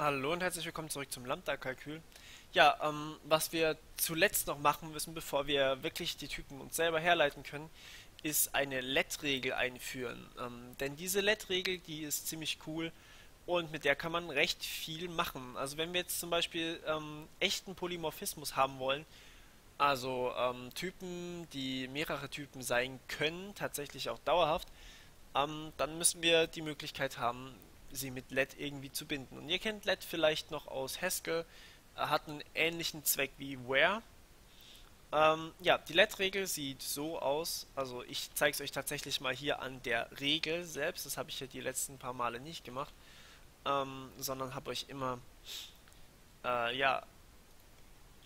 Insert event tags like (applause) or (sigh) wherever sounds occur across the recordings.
Hallo und herzlich willkommen zurück zum Lambda-Kalkül. Ja, ähm, was wir zuletzt noch machen müssen, bevor wir wirklich die Typen uns selber herleiten können, ist eine Let-Regel einführen. Ähm, denn diese Let-Regel, die ist ziemlich cool und mit der kann man recht viel machen. Also wenn wir jetzt zum Beispiel ähm, echten Polymorphismus haben wollen, also ähm, Typen, die mehrere Typen sein können, tatsächlich auch dauerhaft, ähm, dann müssen wir die Möglichkeit haben, sie mit LED irgendwie zu binden. Und ihr kennt LED vielleicht noch aus Haskell, hat einen ähnlichen Zweck wie Where. Ähm, ja, die LED-Regel sieht so aus, also ich zeige es euch tatsächlich mal hier an der Regel selbst, das habe ich ja die letzten paar Male nicht gemacht, ähm, sondern habe euch immer, äh, ja,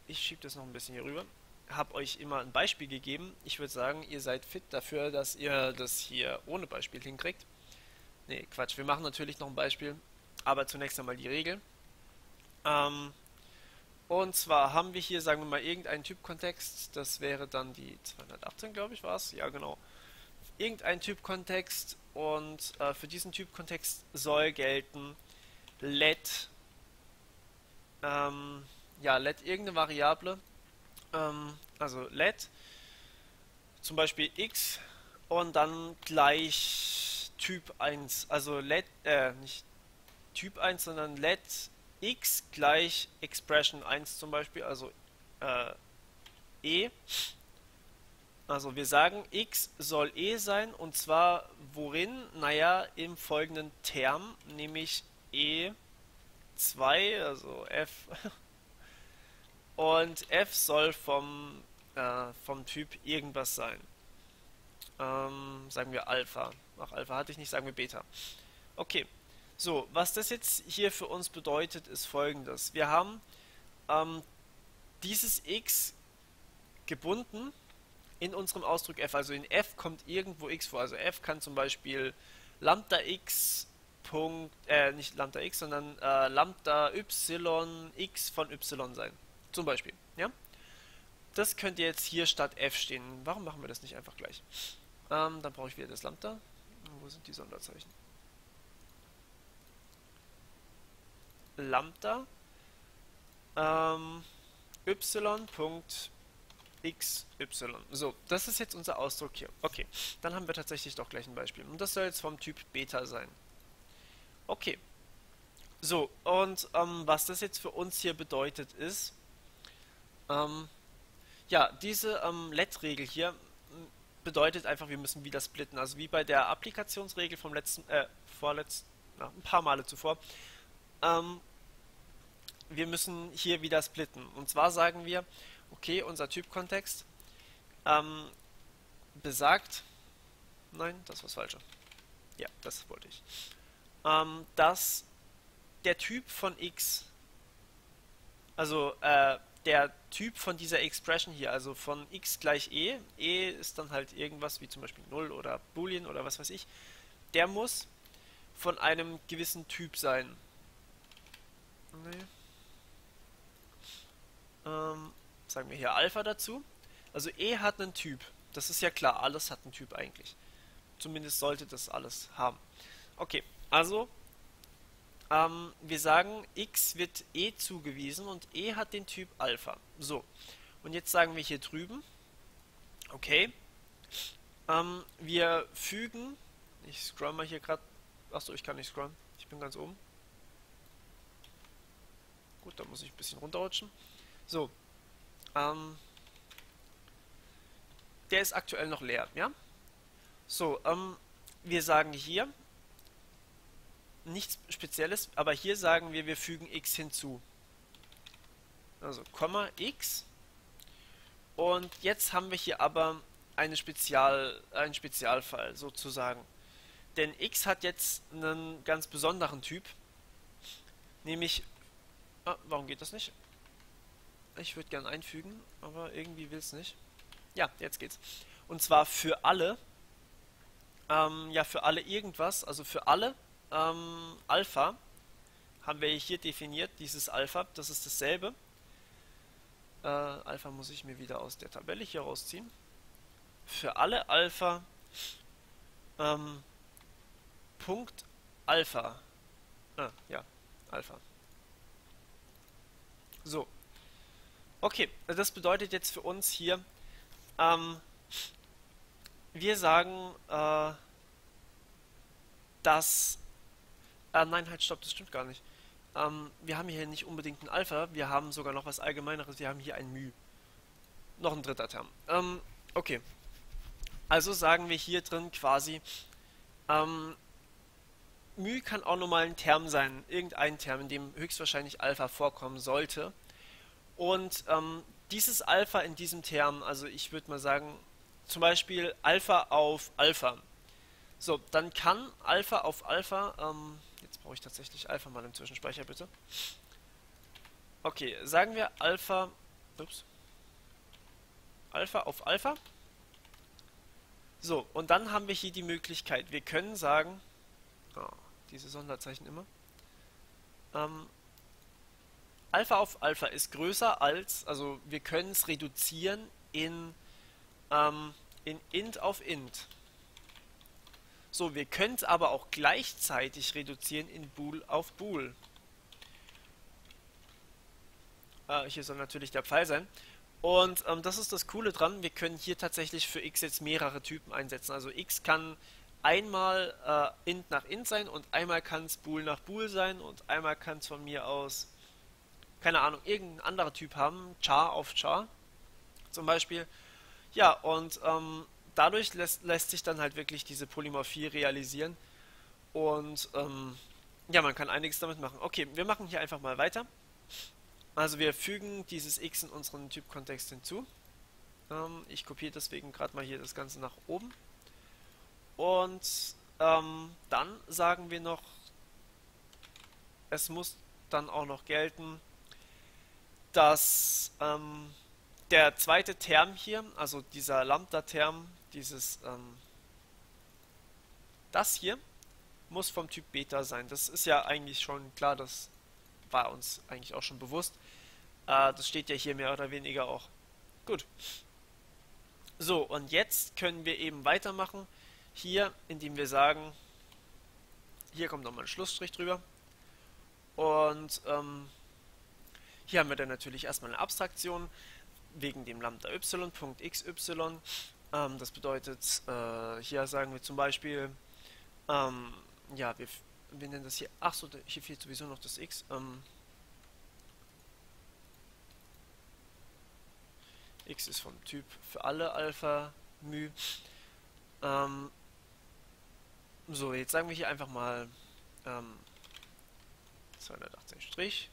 ich schiebe das noch ein bisschen hier rüber, habe euch immer ein Beispiel gegeben. Ich würde sagen, ihr seid fit dafür, dass ihr das hier ohne Beispiel hinkriegt. Ne, Quatsch. Wir machen natürlich noch ein Beispiel, aber zunächst einmal die Regel. Ähm, und zwar haben wir hier, sagen wir mal, irgendeinen Typkontext. Das wäre dann die 218, glaube ich, war es. Ja, genau. Irgendein Typkontext und äh, für diesen Typkontext soll gelten let ähm, ja, let irgendeine Variable, ähm, also let zum Beispiel x und dann gleich Typ 1, also let, äh, nicht Typ 1, sondern let x gleich Expression 1 zum Beispiel, also äh, e. Also wir sagen, x soll e sein und zwar worin? Naja, im folgenden Term, nämlich e2, also f. (laughs) Und f soll vom, äh, vom Typ irgendwas sein. Ähm, sagen wir Alpha. Ach, Alpha hatte ich nicht, sagen wir Beta. Okay. So, was das jetzt hier für uns bedeutet, ist folgendes. Wir haben ähm, dieses x gebunden in unserem Ausdruck f. Also in f kommt irgendwo x vor. Also f kann zum Beispiel Lambda x Punkt, äh, nicht Lambda x, sondern äh, Lambda y x von y sein. Zum Beispiel, ja? Das könnte jetzt hier statt f stehen. Warum machen wir das nicht einfach gleich? Ähm, dann brauche ich wieder das Lambda. Wo sind die Sonderzeichen? Lambda ähm, y.xy. So, das ist jetzt unser Ausdruck hier. Okay, dann haben wir tatsächlich doch gleich ein Beispiel. Und das soll jetzt vom Typ Beta sein. Okay. So, und ähm, was das jetzt für uns hier bedeutet ist, ähm, ja, diese ähm, Let-Regel hier bedeutet einfach, wir müssen wieder splitten. Also wie bei der Applikationsregel vom letzten, äh, vorletzten, na, ein paar Male zuvor. Ähm, wir müssen hier wieder splitten. Und zwar sagen wir, okay, unser Typkontext ähm, besagt, nein, das war falsch. Ja, das wollte ich. Ähm, dass der Typ von x, also äh, der Typ von dieser Expression hier, also von x gleich e, e ist dann halt irgendwas wie zum Beispiel 0 oder Boolean oder was weiß ich, der muss von einem gewissen Typ sein. Nee. Ähm, sagen wir hier Alpha dazu. Also e hat einen Typ. Das ist ja klar, alles hat einen Typ eigentlich. Zumindest sollte das alles haben. Okay, also ähm, wir sagen, x wird e zugewiesen und e hat den Typ Alpha. So, und jetzt sagen wir hier drüben, okay, ähm, wir fügen, ich scroll mal hier gerade, achso, ich kann nicht scrollen, ich bin ganz oben. Gut, da muss ich ein bisschen runterrutschen. So, ähm, der ist aktuell noch leer, ja? So, ähm, wir sagen hier, nichts Spezielles, aber hier sagen wir, wir fügen x hinzu. Also Komma x. Und jetzt haben wir hier aber eine Spezial, einen Spezialfall sozusagen. Denn x hat jetzt einen ganz besonderen Typ. Nämlich... Ah, warum geht das nicht? Ich würde gern einfügen, aber irgendwie will es nicht. Ja, jetzt geht's. Und zwar für alle. Ähm, ja, für alle irgendwas, also für alle ähm, Alpha haben wir hier definiert, dieses Alpha, das ist dasselbe. Äh, Alpha muss ich mir wieder aus der Tabelle hier rausziehen. Für alle Alpha ähm, Punkt Alpha. Ah, ja, Alpha. So. Okay, das bedeutet jetzt für uns hier, ähm, wir sagen, äh, dass... Äh, nein, halt, stopp, das stimmt gar nicht. Ähm, wir haben hier nicht unbedingt ein Alpha, wir haben sogar noch was Allgemeineres, wir haben hier ein μ. Noch ein dritter Term. Ähm, okay. Also sagen wir hier drin quasi, ähm, μ kann auch nochmal ein Term sein, irgendein Term, in dem höchstwahrscheinlich Alpha vorkommen sollte. Und ähm, dieses Alpha in diesem Term, also ich würde mal sagen, zum Beispiel Alpha auf Alpha. So, dann kann Alpha auf Alpha, ähm, jetzt brauche ich tatsächlich Alpha mal im Zwischenspeicher, bitte. Okay, sagen wir Alpha, ups, Alpha auf Alpha. So, und dann haben wir hier die Möglichkeit, wir können sagen, oh, diese Sonderzeichen immer, ähm, Alpha auf Alpha ist größer als, also wir können es reduzieren in, ähm, in int auf int. So, wir können es aber auch gleichzeitig reduzieren in bool auf bool. Äh, hier soll natürlich der Pfeil sein. Und ähm, das ist das Coole dran, wir können hier tatsächlich für x jetzt mehrere Typen einsetzen. Also x kann einmal äh, int nach int sein und einmal kann es bool nach bool sein und einmal kann es von mir aus, keine Ahnung, irgendein anderer Typ haben, char auf char zum Beispiel. Ja, und ähm, dadurch lässt, lässt sich dann halt wirklich diese Polymorphie realisieren und ähm, ja, man kann einiges damit machen. Okay, wir machen hier einfach mal weiter. Also wir fügen dieses x in unseren Typkontext hinzu. Ähm, ich kopiere deswegen gerade mal hier das Ganze nach oben. Und ähm, dann sagen wir noch, es muss dann auch noch gelten, dass ähm, der zweite Term hier, also dieser Lambda-Term, dieses, ähm, das hier, muss vom Typ Beta sein. Das ist ja eigentlich schon klar, das war uns eigentlich auch schon bewusst. Äh, das steht ja hier mehr oder weniger auch. Gut. So, und jetzt können wir eben weitermachen. Hier, indem wir sagen, hier kommt nochmal ein Schlussstrich drüber. Und ähm, hier haben wir dann natürlich erstmal eine Abstraktion wegen dem Lambda y.xy. Ähm, das bedeutet, äh, hier sagen wir zum Beispiel, ähm, ja, wir, wir nennen das hier, ach so, hier fehlt sowieso noch das x. Ähm, x ist vom Typ für alle Alpha μ. Ähm, so, jetzt sagen wir hier einfach mal ähm, 218 Strich.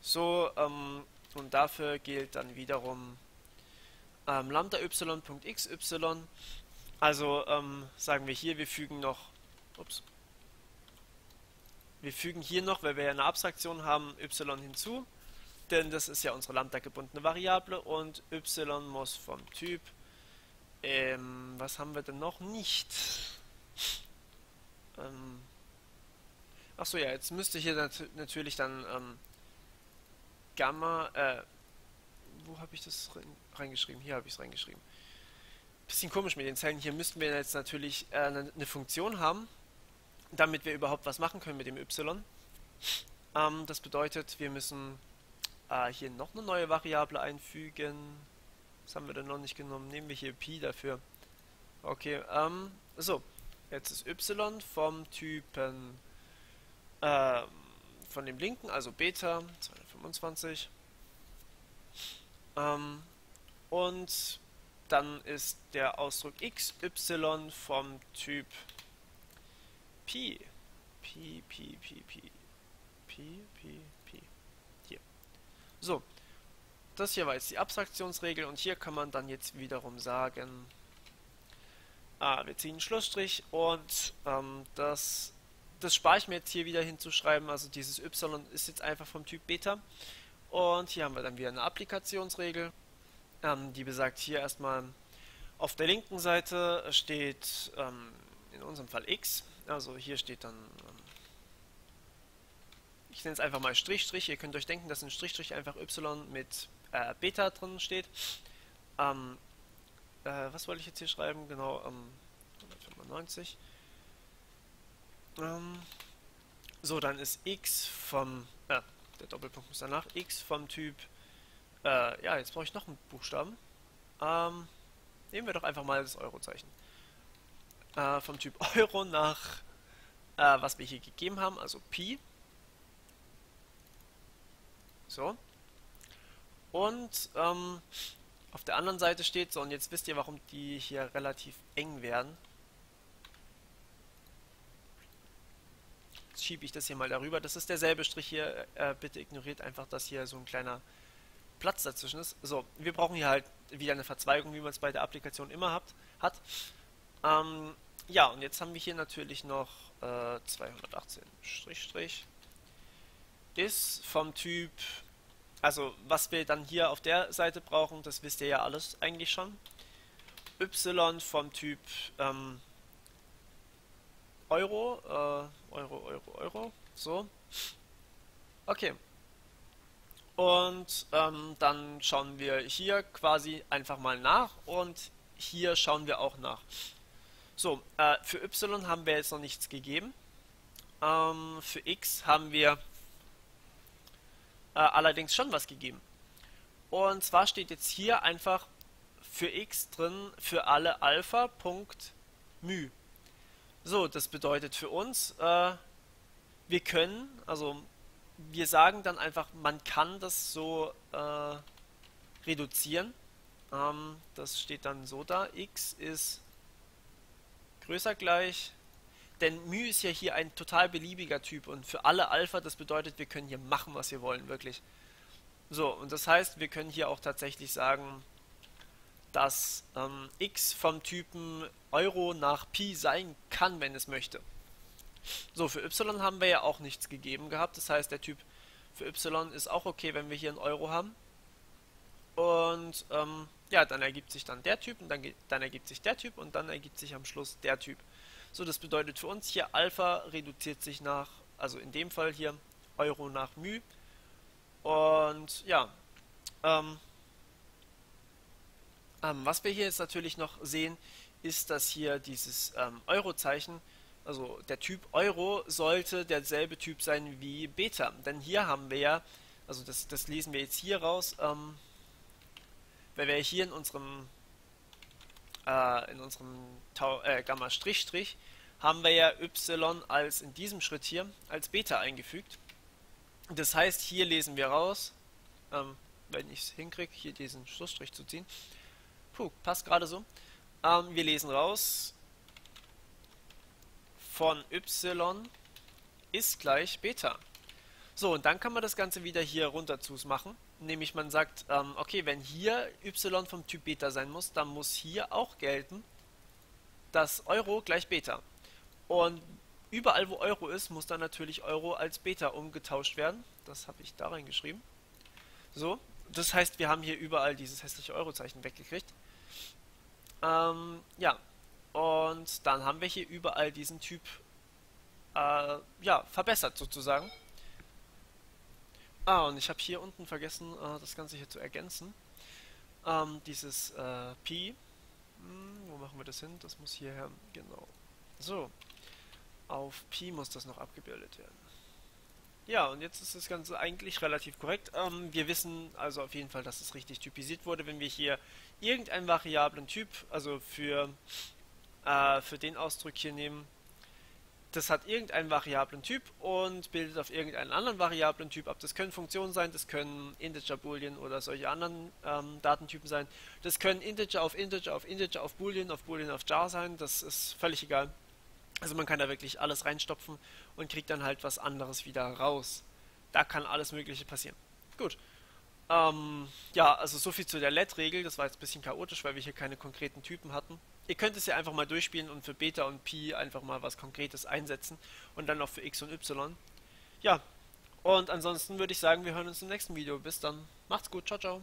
So, ähm, und dafür gilt dann wiederum ähm, lambda y.xy. Also ähm, sagen wir hier, wir fügen noch, ups, wir fügen hier noch, weil wir ja eine Abstraktion haben, y hinzu, denn das ist ja unsere lambda gebundene Variable und y muss vom Typ, ähm, was haben wir denn noch nicht? Ähm, Achso, ja, jetzt müsste hier nat natürlich dann ähm, Gamma, äh, wo habe ich das reingeschrieben? Hier habe ich es reingeschrieben. Bisschen komisch mit den Zellen. Hier müssten wir jetzt natürlich äh, eine, eine, Funktion haben, damit wir überhaupt was machen können mit dem y. Ähm, das bedeutet, wir müssen äh, hier noch eine neue Variable einfügen. Was haben wir denn noch nicht genommen? Nehmen wir hier Pi dafür. Okay, ähm, so. Jetzt ist y vom Typen ähm, von dem linken, also Beta 225. Ähm, und dann ist der Ausdruck xy vom Typ Pi. Pi, Pi, Pi, Pi. Pi, Pi, Pi. Hier. So. Das hier war jetzt die Abstraktionsregel und hier kann man dann jetzt wiederum sagen, ah, wir ziehen einen Schlussstrich und ähm, das das spare ich mir jetzt hier wieder hinzuschreiben. Also dieses y ist jetzt einfach vom Typ Beta. Und hier haben wir dann wieder eine Applikationsregel, ähm, die besagt hier erstmal, auf der linken Seite steht ähm, in unserem Fall x. Also hier steht dann, ähm, ich nenne es einfach mal Strich, Strich. Ihr könnt euch denken, dass ein Strich, Strich einfach y mit äh, Beta drin steht. Ähm, äh, was wollte ich jetzt hier schreiben? Genau, 195. Ähm, so, dann ist x vom, äh, der Doppelpunkt muss danach, x vom Typ, äh, ja, jetzt brauche ich noch einen Buchstaben. Ähm, nehmen wir doch einfach mal das Eurozeichen. Äh, vom Typ (laughs) Euro nach, äh, was wir hier gegeben haben, also Pi. So. Und ähm, auf der anderen Seite steht, so und jetzt wisst ihr, warum die hier relativ eng werden. Schiebe ich das hier mal darüber. Das ist derselbe Strich hier. Äh, bitte ignoriert einfach, dass hier so ein kleiner Platz dazwischen ist. So, wir brauchen hier halt wieder eine Verzweigung, wie man es bei der Applikation immer habt, hat. Ähm, ja, und jetzt haben wir hier natürlich noch äh, 218 Strich Strich ist vom Typ, also was wir dann hier auf der Seite brauchen, das wisst ihr ja alles eigentlich schon. Y vom Typ ähm, Euro, äh, Euro, Euro, Euro, so. Okay. Und ähm, dann schauen wir hier quasi einfach mal nach und hier schauen wir auch nach. So, äh, für y haben wir jetzt noch nichts gegeben. Ähm, für x haben wir äh, allerdings schon was gegeben. Und zwar steht jetzt hier einfach für x drin für alle Alpha Punkt μ. So, das bedeutet für uns, äh, wir können, also wir sagen dann einfach, man kann das so äh, reduzieren. Ähm, das steht dann so da, x ist größer gleich denn μ ist ja hier ein total beliebiger Typ und für alle Alpha, das bedeutet, wir können hier machen, was wir wollen, wirklich. So, und das heißt, wir können hier auch tatsächlich sagen, dass ähm, x vom Typen Euro nach Pi sein kann, wenn es möchte. So, für y haben wir ja auch nichts gegeben gehabt, das heißt, der Typ für y ist auch okay, wenn wir hier einen Euro haben. Und ähm, ja, dann ergibt sich dann der Typ und dann, dann ergibt sich der Typ und dann ergibt sich am Schluss der Typ. So, das bedeutet für uns hier Alpha reduziert sich nach, also in dem Fall hier Euro nach μ. Und ja, ähm, ähm, was wir hier jetzt natürlich noch sehen, ist, dass hier dieses ähm, Euro-Zeichen, also der Typ Euro, sollte derselbe Typ sein wie Beta. Denn hier haben wir ja, also das, das lesen wir jetzt hier raus, ähm, weil wir hier in unserem äh, in unserem Tau, äh, Gamma Strich Strich haben wir ja y als in diesem Schritt hier als Beta eingefügt. Das heißt, hier lesen wir raus, ähm, wenn ich es hinkriege, hier diesen Schlussstrich zu ziehen. Puh, passt gerade so. Ähm, wir lesen raus von y ist gleich Beta. So, und dann kann man das Ganze wieder hier runter zu machen. Nämlich man sagt, ähm, okay, wenn hier y vom Typ Beta sein muss, dann muss hier auch gelten, dass Euro gleich Beta. Und überall, wo Euro ist, muss dann natürlich Euro als Beta umgetauscht werden. Das habe ich da reingeschrieben. So, das heißt, wir haben hier überall dieses hässliche Eurozeichen weggekriegt. Ähm, ja, und dann haben wir hier überall diesen Typ äh, ja, verbessert sozusagen. Ah, und ich habe hier unten vergessen, äh, das Ganze hier zu ergänzen. Ähm, dieses äh, Pi. Hm, wo machen wir das hin? Das muss hierher. Genau. So. Auf Pi muss das noch abgebildet werden. Ja, und jetzt ist das Ganze eigentlich relativ korrekt. Ähm, wir wissen also auf jeden Fall, dass es richtig typisiert wurde, wenn wir hier irgendeinen variablen Typ, also für, äh, für den Ausdruck hier nehmen, das hat irgendeinen variablen Typ und bildet auf irgendeinen anderen variablen Typ ab. Das können Funktionen sein, das können Integer, Boolean oder solche anderen ähm, Datentypen sein. Das können Integer auf Integer auf Integer auf Boolean auf Boolean auf Jar sein, das ist völlig egal. Also man kann da wirklich alles reinstopfen und kriegt dann halt was anderes wieder raus. Da kann alles mögliche passieren. Gut. Ähm, ja, also so viel zu der Let-Regel. Das war jetzt ein bisschen chaotisch, weil wir hier keine konkreten Typen hatten. Ihr könnt es ja einfach mal durchspielen und für Beta und Pi einfach mal was Konkretes einsetzen und dann auch für X und Y. Ja, und ansonsten würde ich sagen, wir hören uns im nächsten Video. Bis dann. Macht's gut. Ciao, ciao.